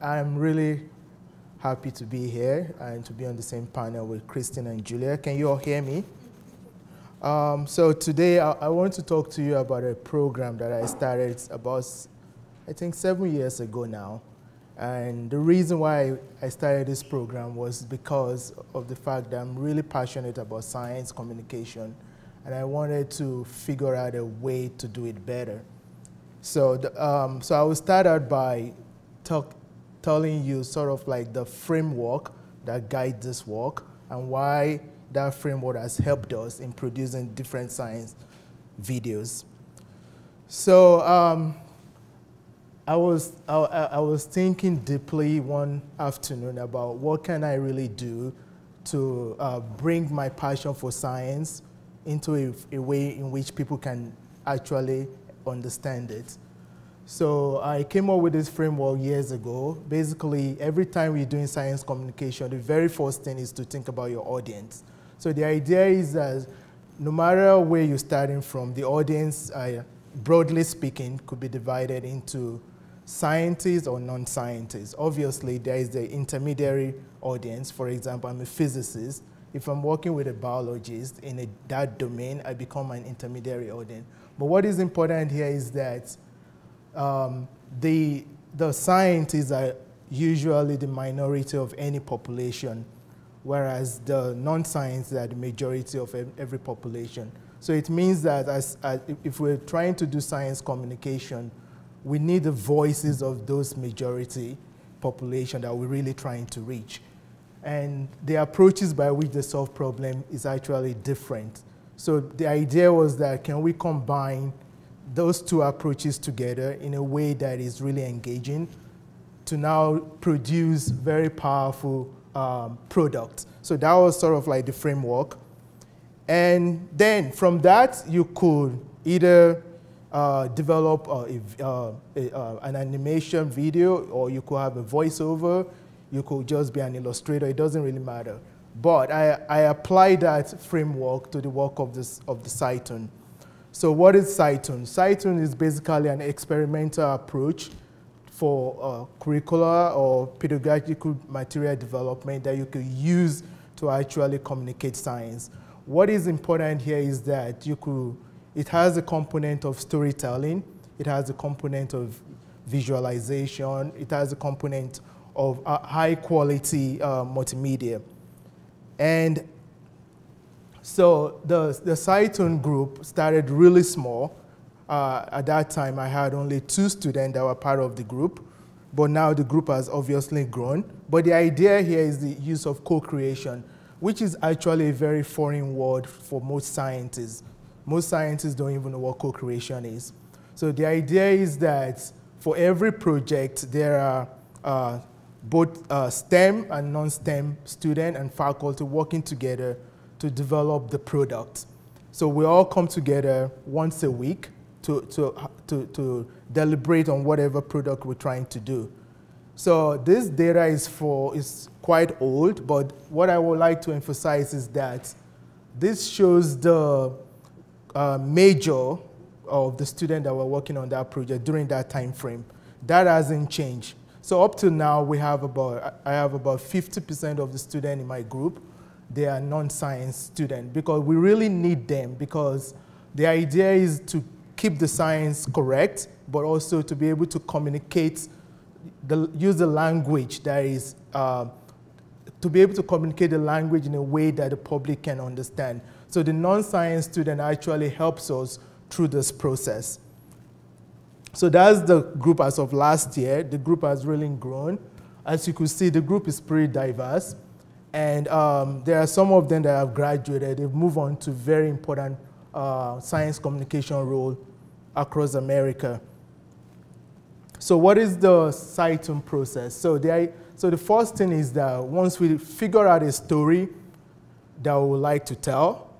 I'm really happy to be here and to be on the same panel with Christine and Julia. Can you all hear me? Um, so today I, I, want to talk to you about a program that I started about, I think, seven years ago now. And the reason why I started this program was because of the fact that I'm really passionate about science communication and I wanted to figure out a way to do it better. So, the, um, so I will start out by talk, telling you sort of like the framework that guides this work and why that framework has helped us in producing different science videos. So um, I was, I, I, was thinking deeply one afternoon about what can I really do to uh, bring my passion for science into a, a, way in which people can actually understand it. So I came up with this framework years ago. Basically, every time we're doing science communication, the very first thing is to think about your audience. So the idea is that no matter where you're starting from, the audience, uh, broadly speaking, could be divided into scientists or non-scientists. Obviously, there is the intermediary audience. For example, I'm a physicist. If I'm working with a biologist in a, that domain, I become an intermediary audience. But what is important here is that um, the, the scientists are usually the minority of any population, whereas the non-scientists are the majority of every population. So it means that as, as, if we're trying to do science communication, we need the voices of those majority population that we're really trying to reach. And the approaches by which they solve problem is actually different. So the idea was that can we combine those two approaches together in a way that is really engaging to now produce very powerful um, products. So that was sort of like the framework. And then from that, you could either uh, develop a, uh, a, uh, an animation video or you could have a voiceover, you could just be an illustrator, it doesn't really matter. But I, I apply that framework to the work of, this, of the SciToon. So what is SciToon? SciToon is basically an experimental approach for uh, curricular or pedagogical material development that you could use to actually communicate science. What is important here is that you could it has a component of storytelling. It has a component of visualization. It has a component of uh, high quality uh, multimedia. And so the, the SciToon group started really small. Uh, at that time, I had only two students that were part of the group, but now the group has obviously grown. But the idea here is the use of co-creation, which is actually a very foreign word for most scientists. Most scientists don't even know what co-creation is. So the idea is that for every project, there are uh, both uh, STEM and non-STEM student and faculty working together to develop the product. So we all come together once a week to, to, to, to deliberate on whatever product we're trying to do. So this data is for is quite old, but what I would like to emphasize is that this shows the uh, major of the student that were working on that project during that time frame. That hasn't changed. So up to now, we have about, I have about 50% of the student in my group, they are non-science students because we really need them because the idea is to keep the science correct, but also to be able to communicate, the, use the language that is, uh, to be able to communicate the language in a way that the public can understand. So the non-science student actually helps us through this process. So that's the group as of last year. The group has really grown. As you could see, the group is pretty diverse. And um, there are some of them that have graduated. They've moved on to very important uh, science communication role across America. So what is the SciToon process? So the, so the first thing is that once we figure out a story that we would like to tell,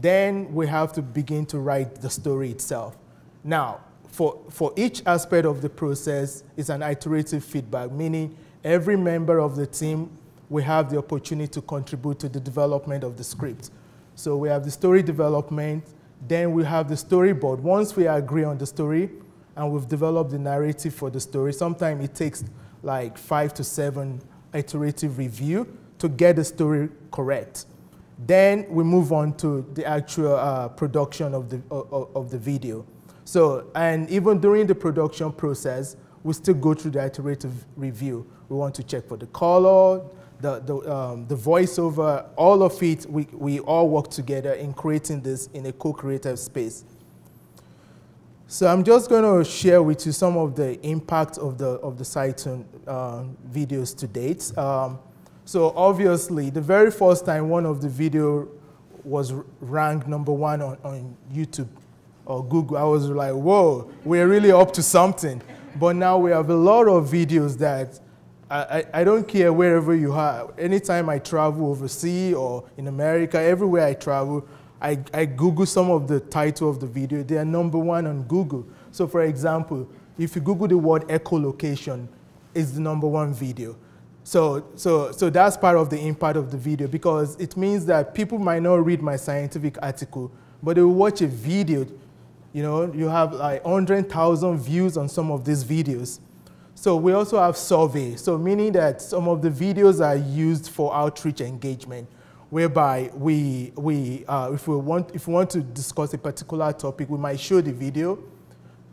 then we have to begin to write the story itself. Now, for, for each aspect of the process, it's an iterative feedback, meaning every member of the team will have the opportunity to contribute to the development of the script. So we have the story development, then we have the storyboard. Once we agree on the story and we've developed the narrative for the story, sometimes it takes like five to seven iterative review to get the story correct. Then we move on to the actual uh, production of the, of, of the video. So, and even during the production process, we still go through the iterative review. We want to check for the color, the, the, um, the voiceover, all of it, we, we all work together in creating this in a co-creative space. So I'm just going to share with you some of the impact of the, of the SciToon uh, videos to date. Um, so obviously, the very first time one of the video was ranked number one on, on YouTube or Google, I was like, whoa, we're really up to something. But now we have a lot of videos that I, I, don't care wherever you are. Anytime I travel overseas or in America, everywhere I travel, I, I Google some of the title of the video. They are number one on Google. So for example, if you Google the word echolocation, it's the number one video. So, so, so that's part of the impact of the video because it means that people might not read my scientific article, but they will watch a video you know, you have like 100,000 views on some of these videos. So we also have survey, so meaning that some of the videos are used for outreach engagement, whereby we, we uh, if, we want, if we want to discuss a particular topic, we might show the video,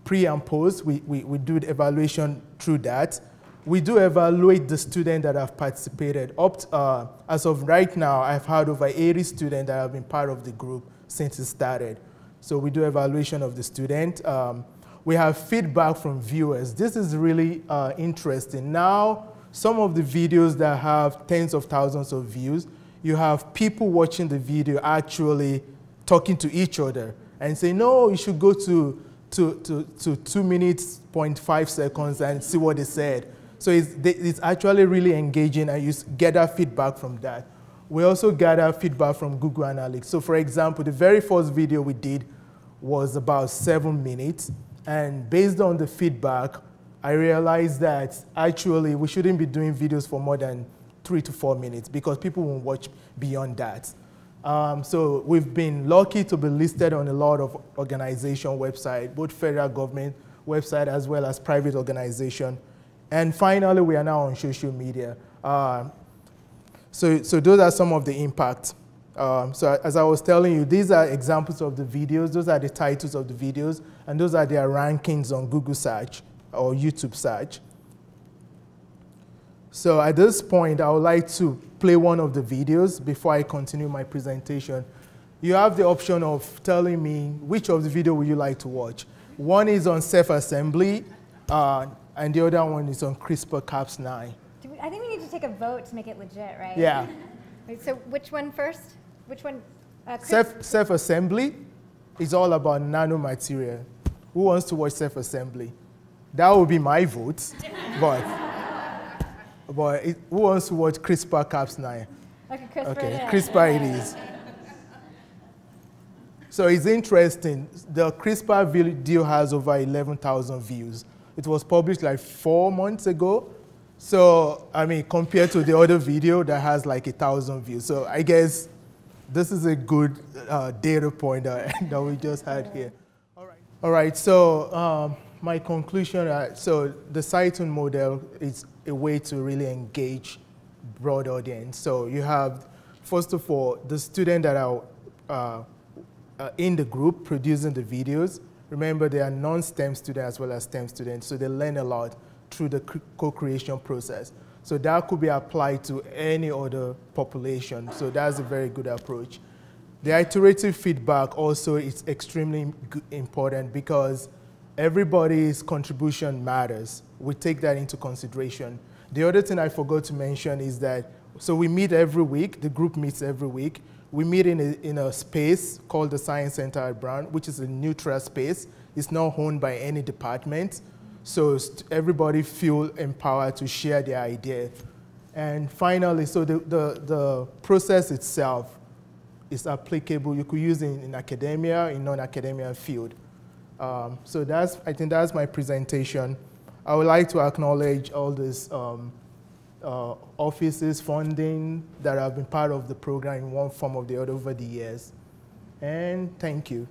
pre and post, we, we, we do the evaluation through that. We do evaluate the students that have participated. Uh, as of right now, I've had over 80 students that have been part of the group since it started. So we do evaluation of the student. Um, we have feedback from viewers. This is really uh, interesting. Now, some of the videos that have tens of thousands of views, you have people watching the video actually talking to each other and say, no, you should go to, to, to, to 2 minutes, 0.5 seconds and see what they said. So it's, it's actually really engaging and you gather feedback from that. We also gather feedback from Google Analytics. So for example, the very first video we did was about seven minutes. And based on the feedback, I realized that actually we shouldn't be doing videos for more than three to four minutes because people won't watch beyond that. Um, so we've been lucky to be listed on a lot of organization websites, both federal government website as well as private organization. And finally, we are now on social media. Uh, so, so those are some of the impacts. Um, so as I was telling you, these are examples of the videos. Those are the titles of the videos, and those are their rankings on Google search or YouTube search. So at this point, I would like to play one of the videos before I continue my presentation. You have the option of telling me which of the video would you like to watch. One is on self-assembly, uh, and the other one is on CRISPR-Cas9 I think we need to take a vote to make it legit, right? Yeah. so which one first? Which one? Uh, self, self-assembly is all about nanomaterial. Who wants to watch self-assembly? That would be my vote, but, but it, who wants to watch CRISPR-Cas9? Okay, CRISPR, okay, yeah. CRISPR it is. So it's interesting. The CRISPR video has over 11,000 views. It was published like four months ago, so, I mean, compared to the other video that has like a thousand views. So I guess this is a good uh, data point that, that we just had here. All right, All right so um, my conclusion, uh, so the SciToon model is a way to really engage broad audience. So you have, first of all, the students that are uh, uh, in the group producing the videos. Remember, they are non-STEM students as well as STEM students, so they learn a lot through the co-creation process. So that could be applied to any other population. So that's a very good approach. The iterative feedback also is extremely important because everybody's contribution matters. We take that into consideration. The other thing I forgot to mention is that, so we meet every week, the group meets every week. We meet in a, in a space called the Science Center at Brown, which is a neutral space. It's not owned by any department. So everybody feel empowered to share their idea. And finally, so the, the, the process itself is applicable. You could use it in, in academia, in non-academia field. Um, so that's, I think that's my presentation. I would like to acknowledge all these um, uh, offices, funding that have been part of the program in one form or the other over the years. And thank you.